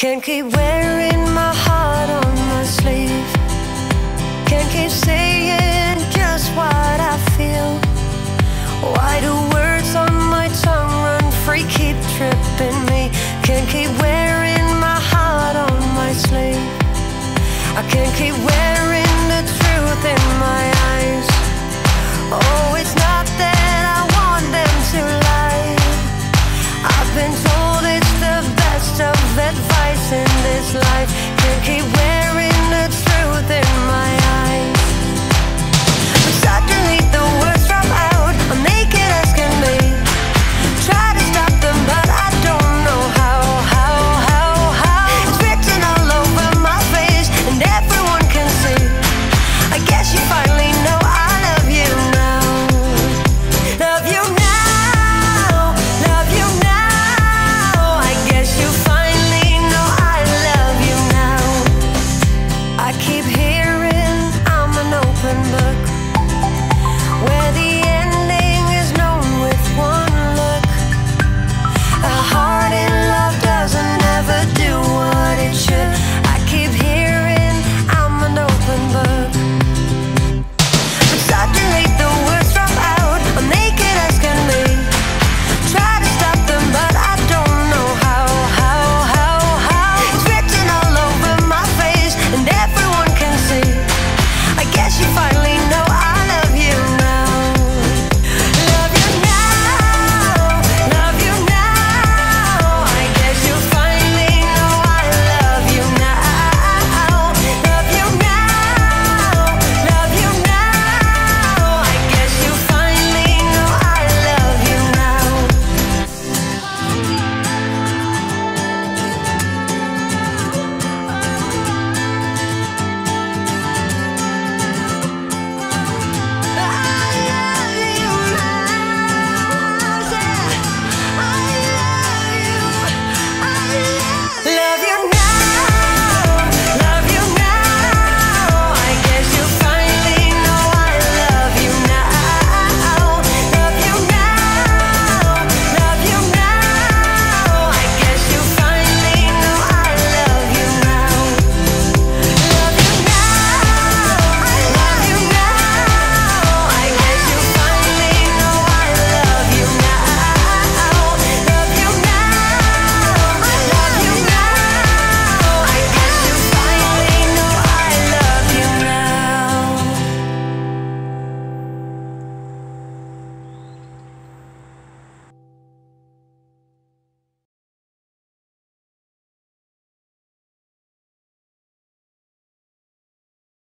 Can't keep wearing my heart on my sleeve. Can't keep saying just what I feel. Why do words on my tongue run free, keep tripping me? Can't keep wearing my heart on my sleeve. I can't keep wearing